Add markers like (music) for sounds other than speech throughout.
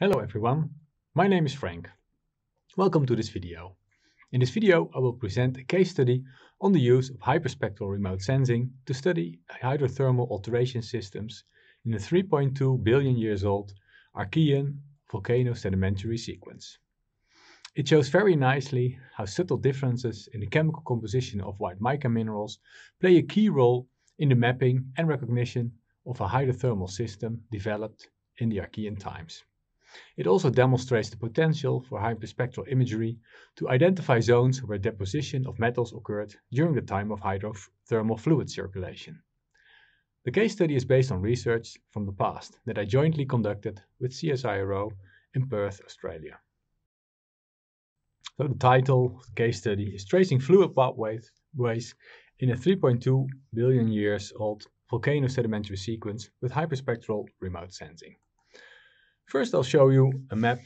Hello everyone, my name is Frank. Welcome to this video. In this video I will present a case study on the use of hyperspectral remote sensing to study hydrothermal alteration systems in a 3.2 billion years old Archean volcano sedimentary sequence. It shows very nicely how subtle differences in the chemical composition of white mica minerals play a key role in the mapping and recognition of a hydrothermal system developed in the Archean times. It also demonstrates the potential for hyperspectral imagery to identify zones where deposition of metals occurred during the time of hydrothermal fluid circulation. The case study is based on research from the past that I jointly conducted with CSIRO in Perth, Australia. So the title of the case study is Tracing Fluid Pathways in a 3.2 billion years old volcano sedimentary sequence with hyperspectral remote sensing. First I'll show you a map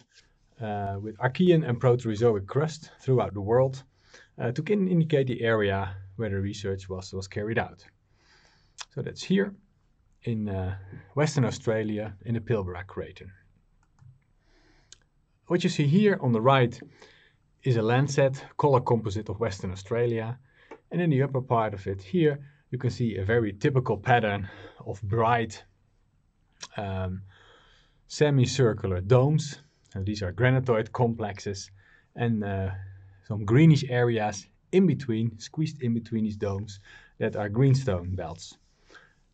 uh, with Archean and Proterozoic crust throughout the world uh, to indicate the area where the research was, was carried out. So that's here in uh, Western Australia in the Pilbara Craton. What you see here on the right is a Landsat color composite of Western Australia and in the upper part of it here you can see a very typical pattern of bright um, semicircular domes. these are granitoid complexes and uh, some greenish areas in between, squeezed in between these domes, that are greenstone belts.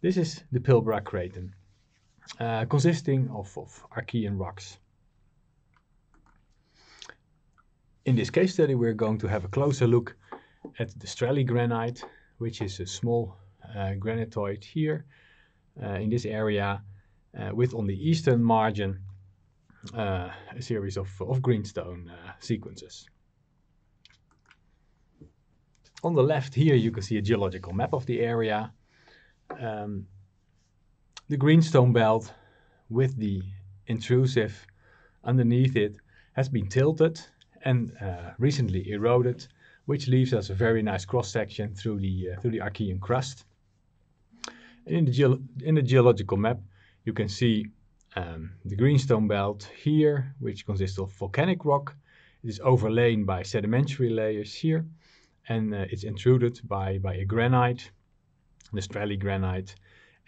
This is the Pilbara Craton, uh, consisting of, of Archean rocks. In this case study, we're going to have a closer look at the Strelley granite, which is a small uh, granitoid here uh, in this area with on the eastern margin uh, a series of, of greenstone uh, sequences. On the left here you can see a geological map of the area. Um, the greenstone belt with the intrusive underneath it has been tilted and uh, recently eroded, which leaves us a very nice cross section through the uh, through the Archean crust. In the, in the geological map, you can see um, the greenstone belt here, which consists of volcanic rock. It is overlain by sedimentary layers here, and uh, it's intruded by, by a granite, the Strelley granite,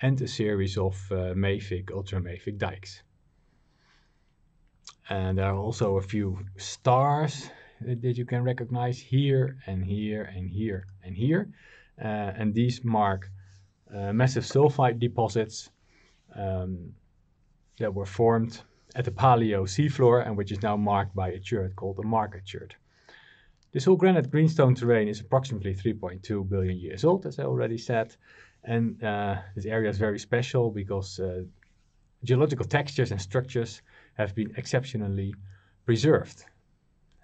and a series of uh, mafic, ultramafic dikes. And there are also a few stars that you can recognize here and here and here and here. Uh, and these mark uh, massive sulfide deposits um, that were formed at the Paleo seafloor and which is now marked by a chert called the Marker chert. This whole granite greenstone terrain is approximately 3.2 billion years old, as I already said. And uh, this area is very special because uh, geological textures and structures have been exceptionally preserved.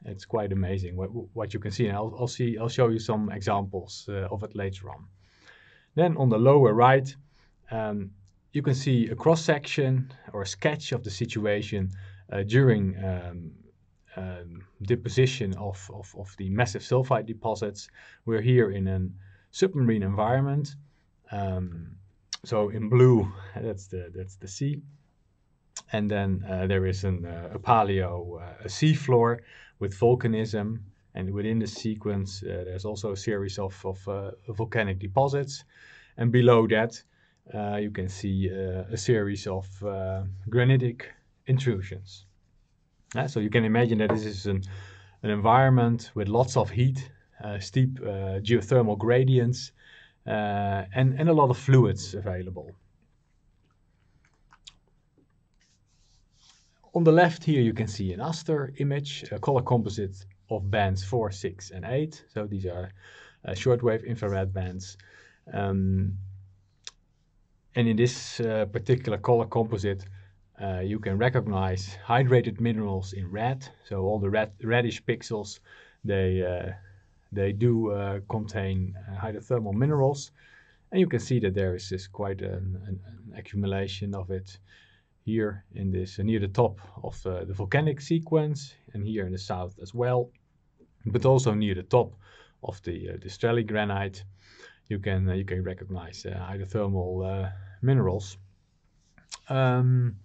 It's quite amazing what, what you can see. And I'll, I'll, see, I'll show you some examples uh, of it later on. Then on the lower right, um, you can see a cross section or a sketch of the situation uh, during um, um, deposition of, of, of, the massive sulfide deposits. We're here in a submarine environment. Um, so in blue, (laughs) that's the, that's the sea. And then uh, there is an, uh, a paleo uh, a seafloor with volcanism. And within the sequence, uh, there's also a series of, of uh, volcanic deposits. And below that, you can see uh, a series of uh, granitic intrusions. so you can imagine that this is an, an environment with lots of heat, steep geothermal gradients, and, and a lot of fluids available. On the left here you can see an Aster image, a color composite of bands 4, 6 and 8. So these are uh, shortwave infrared bands. Um, and in this uh, particular color composite, uh, you can recognize hydrated minerals in red. So all the red, reddish pixels, they, uh, they do uh, contain uh, hydrothermal minerals. And you can see that there is this quite an, an, an accumulation of it here in this uh, near the top of the volcanic sequence and here in the south as well, but also near the top of the, the Strelley granite you can uh, you can recognize uh, hydrothermal uh, minerals. Um,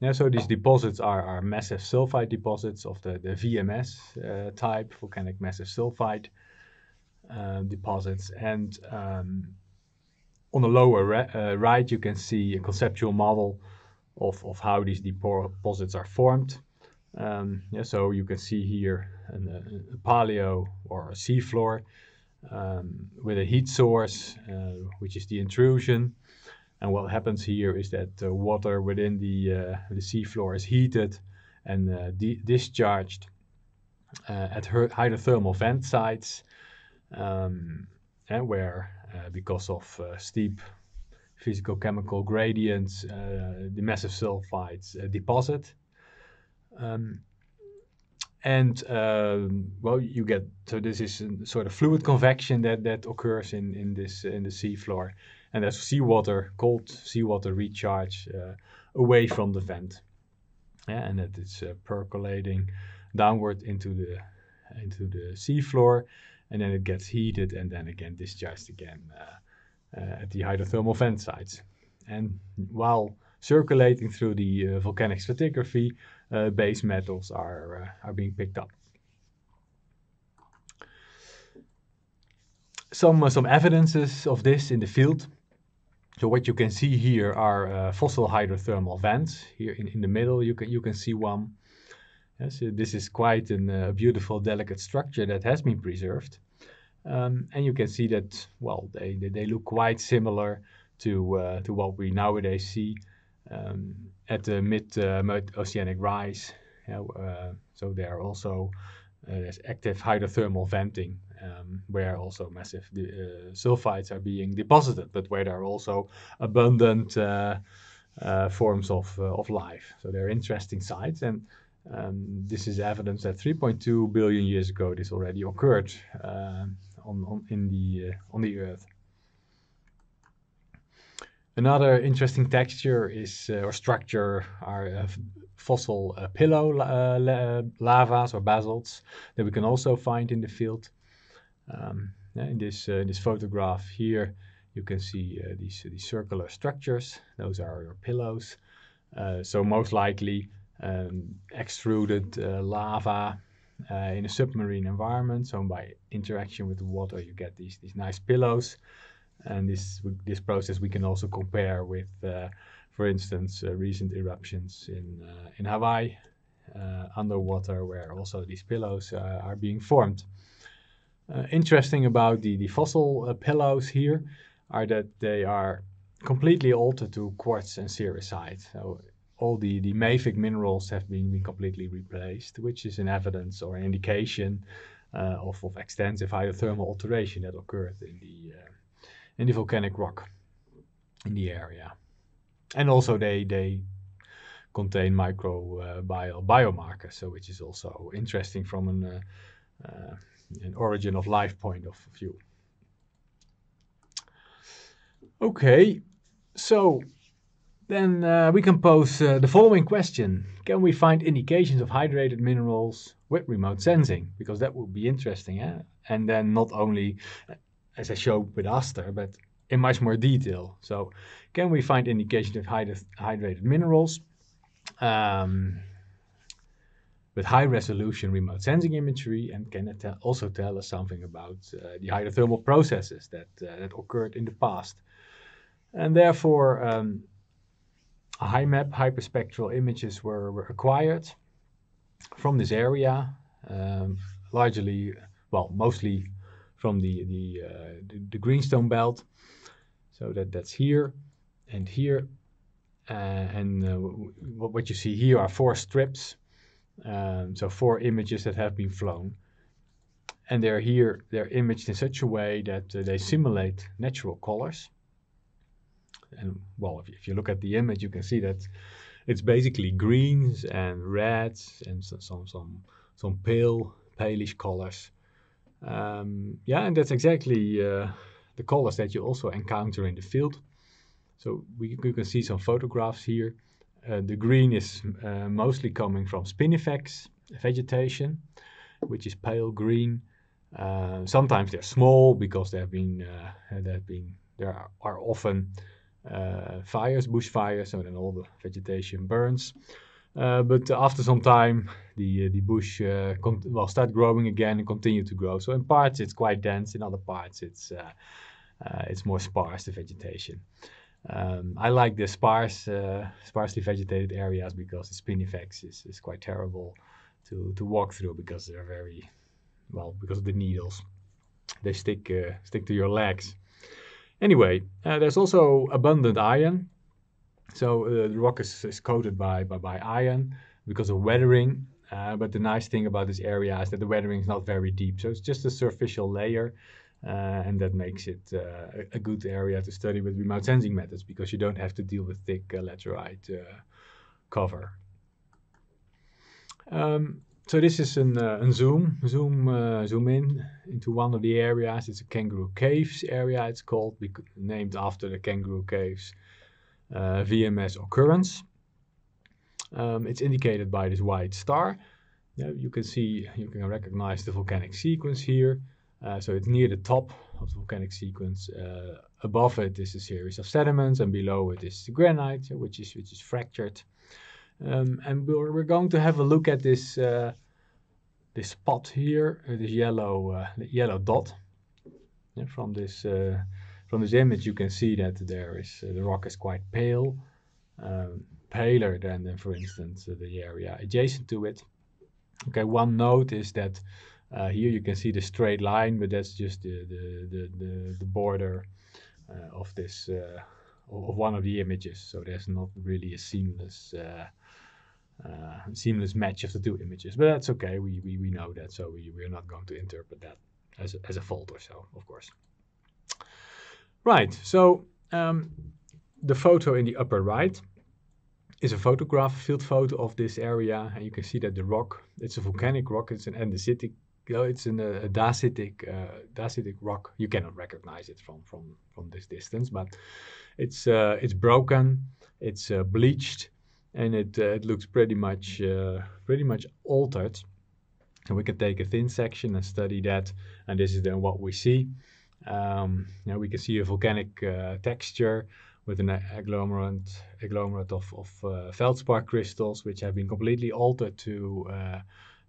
Yeah, so these deposits are, are massive sulfide deposits of the, the VMS uh, type, volcanic massive sulfide uh, deposits. And um, on the lower uh, right, you can see a conceptual model of, of how these deposits are formed. Um, yeah, so you can see here an, a, paleo or a seafloor um, with a heat source, uh, which is the intrusion. And what happens here is that water within the, uh, the seafloor is heated and uh, discharged uh, at hydrothermal vent sites, um, and where, uh, because of steep physical-chemical gradients, the massive sulfides deposit. Um, and um, well, you get so this is sort of fluid convection that that occurs in in this in the seafloor, and there's seawater, cold seawater recharge uh, away from the vent. Yeah, and that is uh, percolating downward into the into the seafloor, and then it gets heated and then again discharged again uh, uh at the hydrothermal vent sites. And while circulating through the uh, volcanic stratigraphy, base metals are are being picked up. Some some evidences of this in the field so what you can see here are uh, fossil hydrothermal vents. Here in, in the middle you can, you can see one. Yeah, so this is quite a uh, beautiful, delicate structure that has been preserved. Um, and you can see that, well, they, they, they look quite similar to, uh, to what we nowadays see um, at the mid, uh, mid-oceanic rise. Uh, so there are also uh, there's active hydrothermal venting um, where also massive uh, sulfides are being deposited, but where there are also abundant uh, uh, forms of, uh, of life. So they're interesting sites, and um, this is evidence that 3.2 billion years ago this already occurred um, on, on, in the, uh, on the Earth. Another interesting texture is uh, or structure are fossil pillow la lavas or basalts that we can also find in the field. Um, in this uh, in this photograph here, you can see uh, these these circular structures. Those are your pillows. Uh, so most likely um, extruded lava in a submarine environment. So by interaction with the water, you get these these nice pillows. And this this process we can also compare with, for instance, recent eruptions in in Hawaii uh, underwater where also these pillows uh, are being formed. Uh, interesting about the, the fossil uh, pillows here are that they are completely altered to quartz and sericite. So all the, the mafic minerals have been, been completely replaced, which is an evidence or indication uh, of, of extensive hydrothermal alteration that occurred in the, uh, in the volcanic rock in the area. And also they, they contain microbial uh, biomarkers, so which is also interesting from an uh, an origin of life point of view. Okay, so then uh, we can pose uh, the following question. Can we find indications of hydrated minerals with remote sensing? Because that would be interesting. Eh? And then not only, uh, as I showed with Aster, but in much more detail. So can we find indications of hydrated minerals? Um, with high resolution remote sensing imagery and can it also tell us something about uh, the hydrothermal processes that, uh, that occurred in the past. And therefore, um, HyMap hyperspectral images were, were acquired from this area, um, largely, well, mostly from the, the, uh, the, the, greenstone belt. So that, that's here and here. Uh, and uh, what you see here are four strips um, so four images that have been flown. And they're here, they're imaged in such a way that uh, they simulate natural colors. And well, if, if, you look at the image, you can see that it's basically greens and reds and so, some some some pale palish colors. Um, yeah, and that's exactly uh, the colors that you also encounter in the field. So we, you can see some photographs here uh, the green is uh, mostly coming from spinifex vegetation, which is pale green. Uh, sometimes they're small because they have been, they have been there are, often uh, fires, bushfires, so then all the vegetation burns. Uh, but after some time, the uh, the bush uh, well start growing again and continue to grow. So in parts it's quite dense, in other parts it's uh, uh, it's more sparse the vegetation. Um, I like the sparse, sparsely vegetated areas because the spinifex is, is quite terrible to, to walk through because they're very well because of the needles. They stick stick to your legs. Anyway, there's also abundant iron so uh, the rock is, is coated by, by, by iron because of weathering. Uh, but the nice thing about this area is that the weathering is not very deep. So it's just a superficial layer. Uh, and that makes it uh, a, a good area to study with remote sensing methods because you don't have to deal with thick uh, laterite uh, cover. Um, so this is an, uh, zoom, zoom, uh, zoom in into one of the areas. It's a kangaroo caves area. It's called named after the kangaroo caves VMS occurrence. Um, it's indicated by this white star. Yeah, you can see, you can recognize the volcanic sequence here. Uh, so it's near the top of the volcanic sequence. Uh, above it is a series of sediments, and below it is the granite, which is which is fractured. Um, and we're, we're going to have a look at this uh, this spot here, uh, this yellow uh, yellow dot yeah, from this from this image, you can see that there is uh, the rock is quite pale, um, paler than, than, for instance, uh, the area adjacent to it. Okay, one note is that uh, here you can see the straight line, but that's just the the the the, the border uh, of this uh, of one of the images. So there's not really a seamless. Uh, seamless match of the two images, but that's okay. We, we, we know that, so we, we're not going to interpret that as a, as a fault or so, of course. Right, so um, the photo in the upper right is a photograph, field photo of this area, and you can see that the rock, it's a volcanic rock, it's an andesitic, you know, it's an, a dacitic, uh, dacitic rock. You cannot recognize it from, from, from this distance, but it's, uh, it's broken, it's uh, bleached, and it, uh, it looks pretty much, uh, pretty much altered. And we can take a thin section and study that, and this is then what we see. Um, we can see a volcanic uh, texture with an agglomerate, agglomerate of, of uh, feldspar crystals, which have been completely altered to, uh,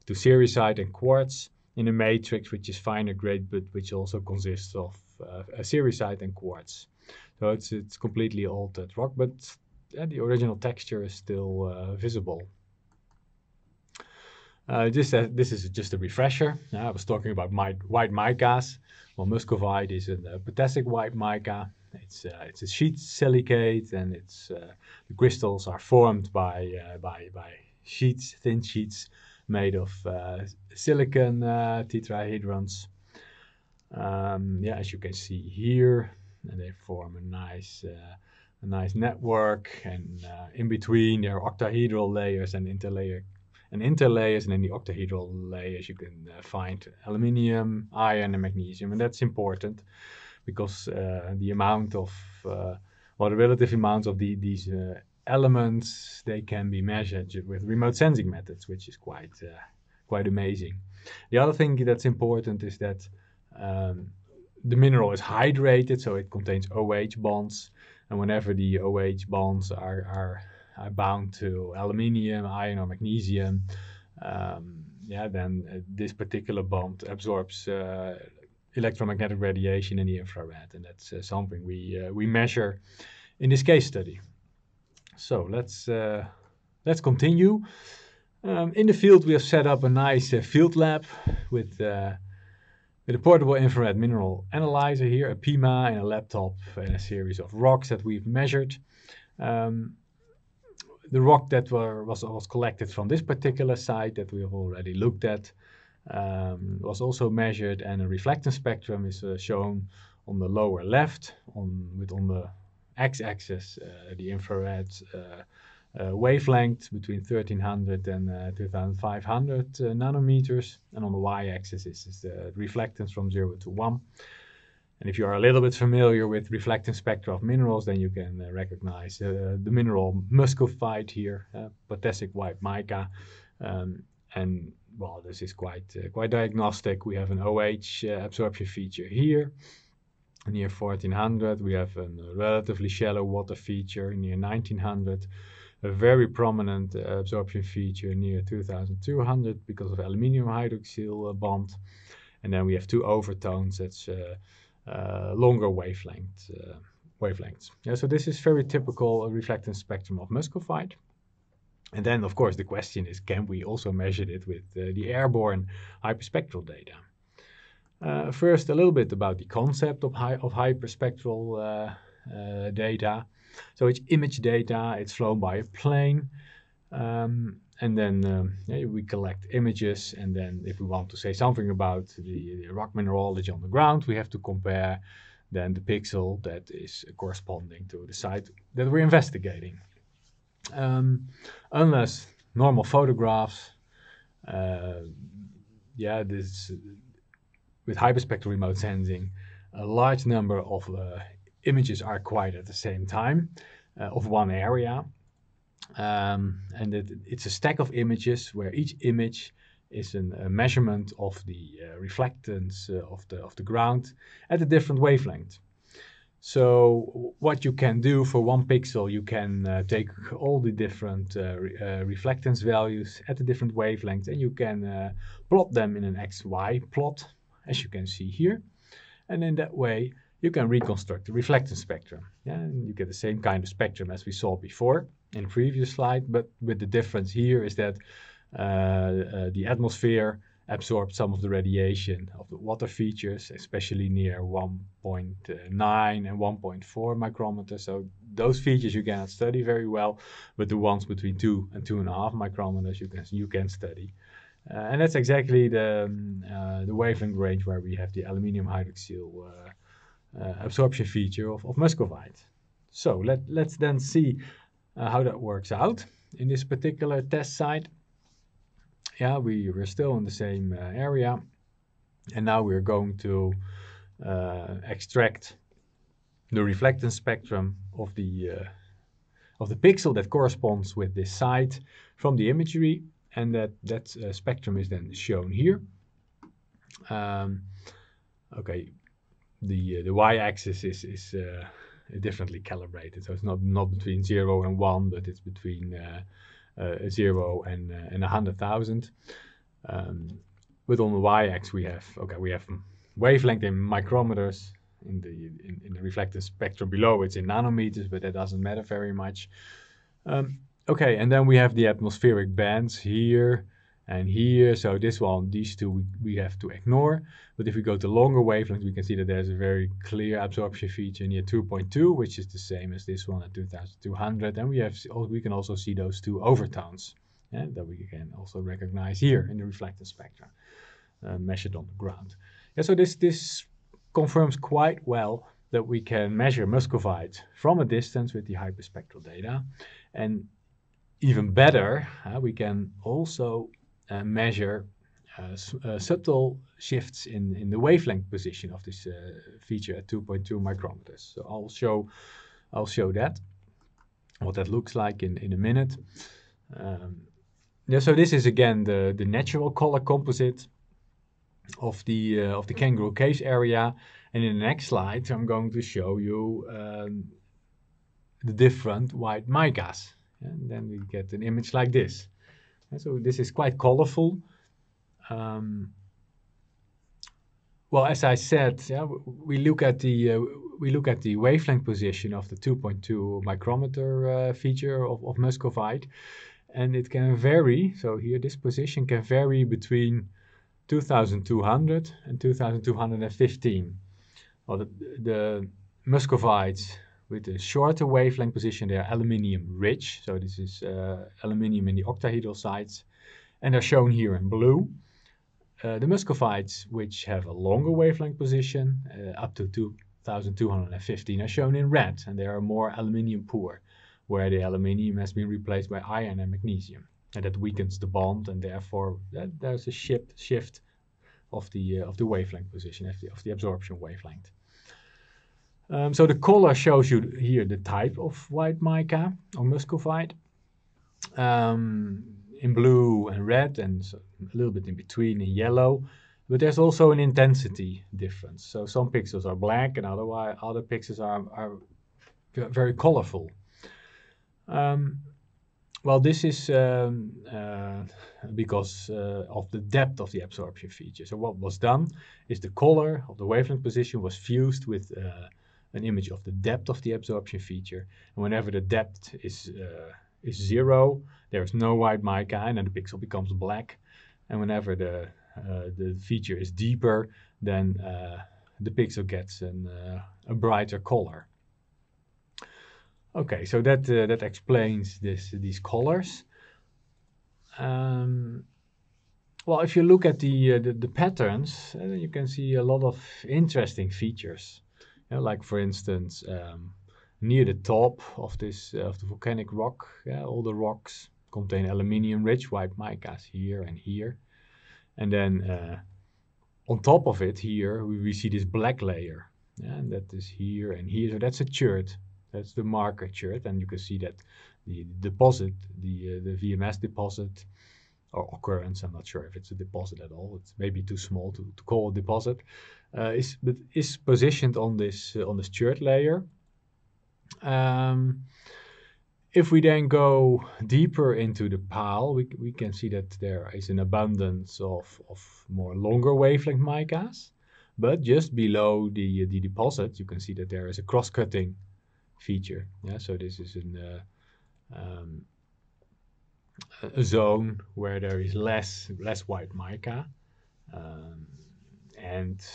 to sericite and quartz in a matrix which is finer grade, but which also consists of uh, sericite and quartz. So it's, it's completely altered rock, but the original texture is still uh, visible. Uh, this, uh, this is just a refresher. Uh, I was talking about my, white micas. Well, muscovite is a potassic white mica. It's, uh, it's a sheet silicate and it's, uh, the crystals are formed by, uh, by, by sheets, thin sheets made of silicon tetrahedrons. Um, yeah, as you can see here, and they form a nice a nice network and in between there are octahedral layers and interlayer and interlayers and in the octahedral layers you can uh, find aluminium, iron and magnesium and that's important because uh, the amount of uh, well the relative amounts of the, these uh, elements they can be measured with remote sensing methods which is quite uh, quite amazing. The other thing that's important is that um, the mineral is hydrated so it contains OH bonds and whenever the OH bonds are, are bound to aluminium, iron, or magnesium, um, yeah, then uh, this particular bond absorbs uh, electromagnetic radiation in the infrared, and that's uh, something we uh, we measure in this case study. So let's uh, let's continue. Um, in the field, we have set up a nice field lab with with a portable infrared mineral analyzer here, a PIMA, and a laptop, and a series of rocks that we've measured. Um, the rock that were, was, was collected from this particular site that we have already looked at um, was also measured and a reflectance spectrum is uh, shown on the lower left on with on the x-axis uh, the infrared uh, uh wavelength between 1300 and uh, 2500 uh, nanometers. And on the y-axis is, is the reflectance from 0 to 1 and if you are a little bit familiar with reflectance spectra of minerals, then you can uh, recognize uh, the mineral muscovite here, uh, potassic white mica. Um, and well, this is quite uh, quite diagnostic. We have an OH uh, absorption feature here. Near 1400, we have a relatively shallow water feature. Near 1900, a very prominent uh, absorption feature near 2200 because of aluminium hydroxyl uh, bond. And then we have two overtones, that's uh, uh longer wavelength, uh, wavelengths. Yeah, so this is very typical reflectance spectrum of muscovite. And then, of course, the question is, can we also measure it with uh, the airborne hyperspectral data? Uh, first, a little bit about the concept of, hi of hyperspectral uh, uh, data. So it's image data, it's flown by a plane, um, and then um, yeah, we collect images, and then if we want to say something about the, the, rock mineralogy on the ground, we have to compare then the pixel that is corresponding to the site that we're investigating. Um, unless normal photographs, uh, yeah, this with hyperspectral remote sensing, a large number of uh, images are acquired at the same time uh, of one area. Um, and it, it's a stack of images where each image is an, a measurement of the uh, reflectance uh, of, the, of the ground at a different wavelength. So what you can do for one pixel, you can uh, take all the different uh, re uh, reflectance values at a different wavelength and you can uh, plot them in an XY plot, as you can see here. And in that way, you can reconstruct the reflectance spectrum. Yeah, and you get the same kind of spectrum as we saw before in previous slide, but with the difference here is that uh, uh, the atmosphere absorbed some of the radiation of the water features, especially near 1.9 and 1.4 micrometers. So those features you cannot study very well, but the ones between two and two and a half micrometers you can you can study. Uh, and that's exactly the um, uh, the wavelength range where we have the aluminium hydroxyl uh, uh absorption feature of, of muscovite. So let let's then see uh, how that works out in this particular test site yeah, we were still in the same uh, area. And now we're going to uh, extract the reflectance spectrum of the uh, of the pixel that corresponds with this site from the imagery and that that uh, spectrum is then shown here um, okay the uh, the y-axis is is differently calibrated so it's not not between 0 and 1 but it's between uh, zero and uh, and a hundred thousand. Um, but on the y-axis we have okay we have wavelength in micrometers. In the in, in the reflected spectrum below it's in nanometers, but that doesn't matter very much. Um, okay, and then we have the atmospheric bands here and here. So this one, these two we, we have to ignore. But if we go to longer wavelengths, we can see that there's a very clear absorption feature near 2.2, which is the same as this one at 2200. And we have we can also see those two overtones yeah, that we can also recognize here in the reflectance spectrum uh, measured on the ground. Yeah, so this this confirms quite well that we can measure muscovite from a distance with the hyperspectral data. And even better, uh, we can also measure uh, uh, subtle shifts in, in the wavelength position of this feature at 2.2 micrometers. So I'll show, I'll show that, what that looks like in, in a minute. Um, yeah, so this is again the, the natural color composite of the uh, of the kangaroo caves area. And in the next slide, I'm going to show you um, the different white micas. And then we get an image like this. And so this is quite colorful. Um, well, as I said, yeah, we look at the uh, we look at the wavelength position of the 2.2 micrometer uh, feature of, of muscovite, and it can vary. So here, this position can vary between 2,200 and 2,215. Well, the, the muscovites with a shorter wavelength position, they are aluminium rich. So this is uh, aluminium in the octahedral sites. And they're shown here in blue. Uh, the muscovites, which have a longer wavelength position, uh, up to 2215, are shown in red. And they are more aluminium poor, where the aluminium has been replaced by iron and magnesium. And that weakens the bond, and therefore there's a shift, shift of the, uh, of the wavelength position, of the, of the absorption wavelength. Um, so the color shows you here the type of white mica or muscovite. Um, in blue and red and so a little bit in between in yellow. but there's also an intensity difference. So some pixels are black and otherwise other pixels are, are very colorful. Um, well, this is um, uh, because uh, of the depth of the absorption feature. So what was done is the color of the wavelength position was fused with uh, an image of the depth of the absorption feature. And whenever the depth is, uh, is zero, there is no white mica and then the pixel becomes black. And whenever the, uh, the feature is deeper, then uh, the pixel gets an, a brighter color. Okay, so that uh, that explains this these colors. Um, well, if you look at the uh, the, the, patterns, uh, you can see a lot of interesting features. Like for instance, um, near the top of this uh, of the volcanic rock, yeah, all the rocks contain aluminium-rich white micas here and here, and then uh, on top of it here we, we see this black layer, yeah, and that is here and here. So that's a chert. That's the marker chert, and you can see that the deposit, the uh, the VMS deposit or occurrence, I'm not sure if it's a deposit at all. It's maybe too small to, to call a deposit. Uh, is but is positioned on this uh, on this chert layer. Um, if we then go deeper into the pile, we, we can see that there is an abundance of, of more longer wavelength micas. But just below the, the deposit, you can see that there is a cross-cutting feature. Yeah, so this is an, uh, um, a zone where there is less less white mica, um, and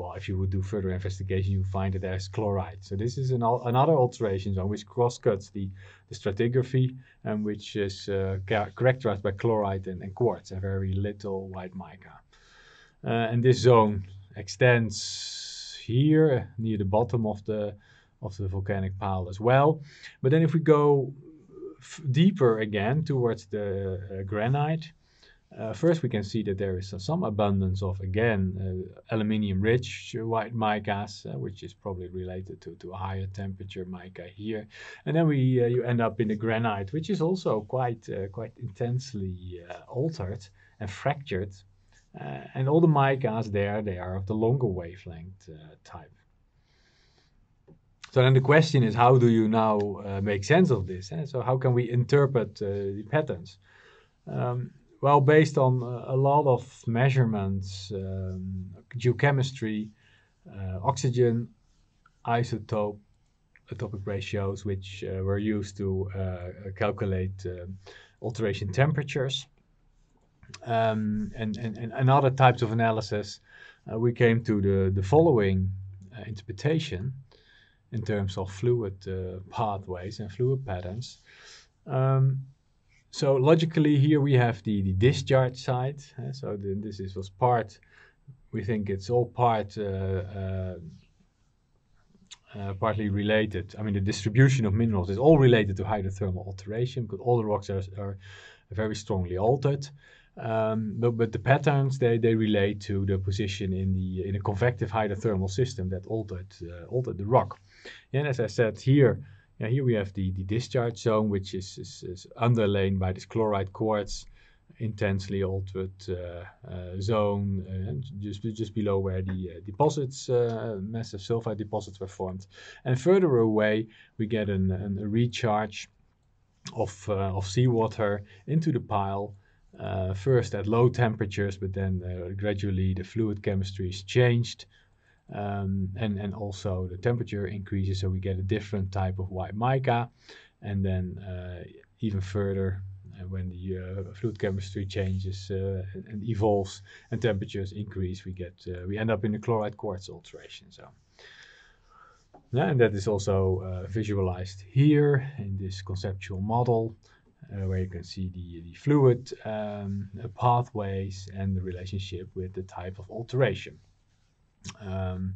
well, if you would do further investigation, you find that there's chlorite. So this is an, another alteration zone which cross-cuts the, the stratigraphy and which is uh, characterized by chlorite and, and, quartz, a very little white mica. Uh, and this zone extends here near the bottom of the of the volcanic pile as well. But then if we go deeper again towards the uh, granite, uh, first we can see that there is uh, some abundance of, again, uh, aluminium-rich white micas, uh, which is probably related to, to a higher temperature mica here. And then we uh, you end up in the granite, which is also quite, quite intensely altered and fractured. and all the micas there, they are of the longer wavelength type. So then the question is, how do you now uh, make sense of this? Eh? So how can we interpret uh, the patterns? Um, well, based on uh, a lot of measurements, um, geochemistry, uh, oxygen, isotope, atomic ratios, which uh, were used to uh, calculate alteration temperatures, um, and, and, and other types of analysis, we came to the, the following interpretation in terms of fluid uh, pathways and fluid patterns. Um, so logically here we have the, the discharge side. Uh, so the, this is, was part, we think it's all part uh, uh, uh, partly related. I mean, the distribution of minerals is all related to hydrothermal alteration because all the rocks are, are very strongly altered. Um, but, but the patterns they, they relate to the position in the in a convective hydrothermal system that altered uh, altered the rock. And as I said here, yeah, here we have the, the discharge zone, which is, is, is underlain by this chlorite quartz intensely altered uh, uh, zone uh, just just below where the uh, deposits, uh, massive sulfide deposits were formed. And further away, we get an, an a recharge of, uh, of seawater into the pile. first at low temperatures, but then gradually the fluid chemistry is changed um, and, and also the temperature increases, so we get a different type of white mica. And then uh, even further, uh, when the uh, fluid chemistry changes uh, and evolves and temperatures increase, we get uh, we end up in the chlorite quartz alteration. So. Yeah, and that is also uh, visualized here in this conceptual model, where you can see the, the fluid um, pathways and the relationship with the type of alteration. Um,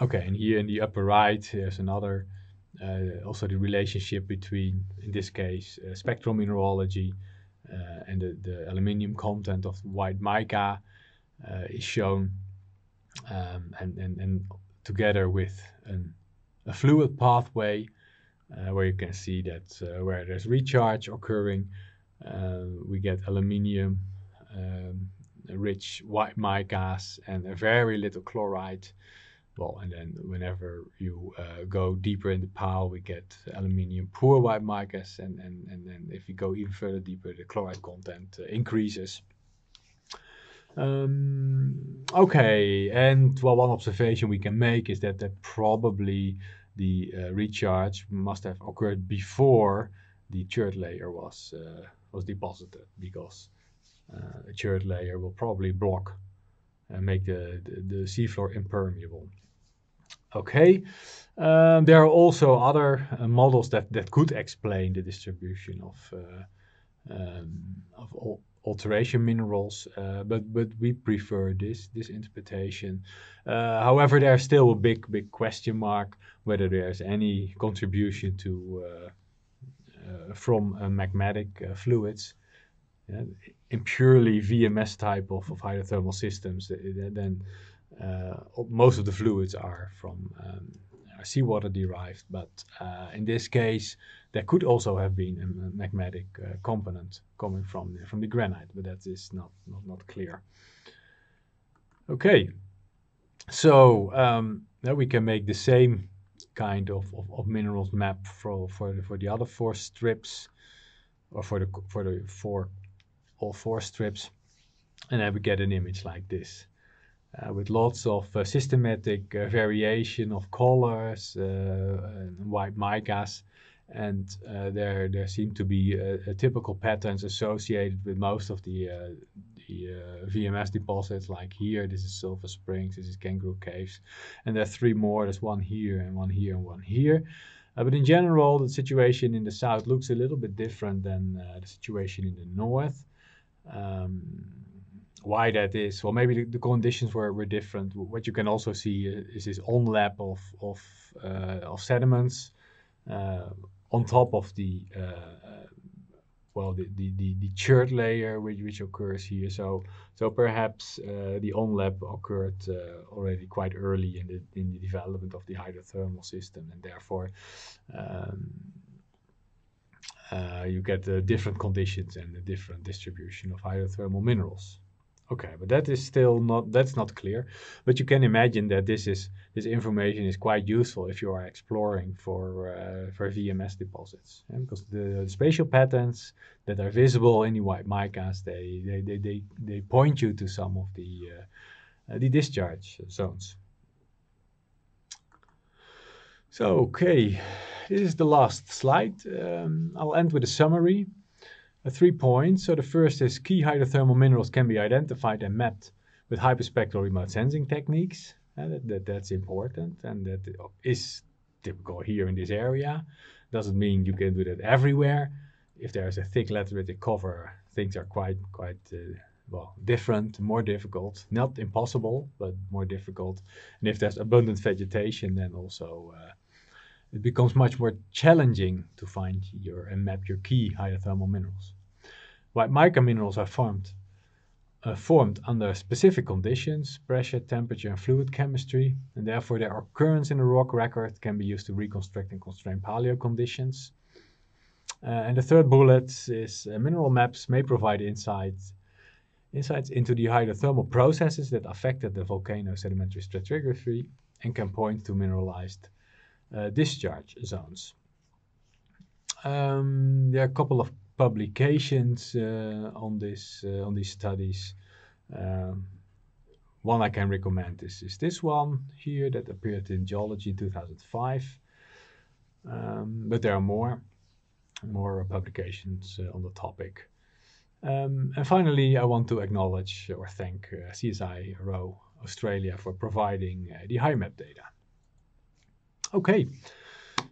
okay, and here in the upper right, there's another, uh, also the relationship between, in this case, uh, spectral mineralogy uh, and the, the aluminium content of white mica uh, is shown, um, and, and, and together with an, a fluid pathway uh, where you can see that uh, where there's recharge occurring, we get aluminium um, rich white micas and a very little chlorite. Well, and then whenever you uh, go deeper in the pile, we get aluminium poor white micas, and, and, and then if you go even further deeper, the chlorite content uh, increases. Um, okay, and well, one observation we can make is that, that probably the uh, recharge must have occurred before the chert layer was uh, was deposited because a chert layer will probably block and make the, the, the seafloor impermeable. Okay, um, there are also other uh, models that, that could explain the distribution of, uh, um, of alteration minerals, uh, but but we prefer this this interpretation. Uh, however, there's still a big big question mark whether there's any contribution to uh, from magmatic fluids. in purely VMS type of, of hydrothermal systems, then most of the fluids are from um, seawater derived, but uh, in this case, there could also have been a magmatic uh, component coming from the, from the granite, but that is not, not, not clear. Okay, so um, now we can make the same kind of, of, of, minerals map for, for, the, for the other four strips, or for the, for the four, all four strips, and then we get an image like this. Uh, with lots of uh, systematic uh, variation of colors and white micas and uh, there there seem to be uh, typical patterns associated with most of the uh, the VMS deposits. Like here, this is Sulphur Springs, this is Kangaroo Caves, and there are three more. There's one here and one here and one here. but in general, the situation in the south looks a little bit different than the situation in the north. Um, why that is. Well, maybe the, the, conditions were, were different. What you can also see is this onlap of of uh, of sediments uh, on top of the uh, uh, well the, the, the, the chert layer which, which occurs here. So so perhaps uh, the onlap occurred uh, already quite early in the in the development of the hydrothermal system, and therefore. Um, uh, you get different conditions and a different distribution of hydrothermal minerals. Okay, but that is still not that's not clear. But you can imagine that this is this information is quite useful if you are exploring for uh, for VMS deposits, yeah? because the, the, spatial patterns that are visible in the white micas they they, they, they, they point you to some of the uh, uh, the discharge zones. So okay, this is the last slide. Um, I'll end with a summary three points. So the first is key hydrothermal minerals can be identified and mapped with hyperspectral remote sensing techniques. Uh, that, that, that's important and that is typical here in this area. Doesn't mean you can do that everywhere. If there's a thick lateritic cover, things are quite quite uh, well different, more difficult. Not impossible, but more difficult. And if there's abundant vegetation, then also uh, it becomes much more challenging to find your and map your key hydrothermal minerals. White mica minerals are formed, uh, formed under specific conditions, pressure, temperature, and fluid chemistry, and therefore their occurrence in the rock record can be used to reconstruct and constrain paleo conditions. Uh, and the third bullet is uh, mineral maps may provide insights insights into the hydrothermal processes that affected the volcano sedimentary stratigraphy and can point to mineralized discharge zones. Um, there are a couple of publications uh, on this uh, on these studies. Um, one I can recommend is, is this one here that appeared in Geology in 2005. Um, but there are more, more publications uh, on the topic. Um, and finally, I want to acknowledge or thank uh, CSIRO Australia for providing uh, the HyMap data. Okay,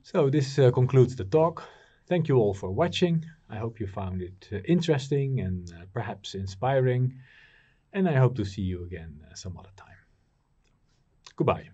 so this uh, concludes the talk. Thank you all for watching. I hope you found it uh, interesting and uh, perhaps inspiring. And I hope to see you again uh, some other time. Goodbye.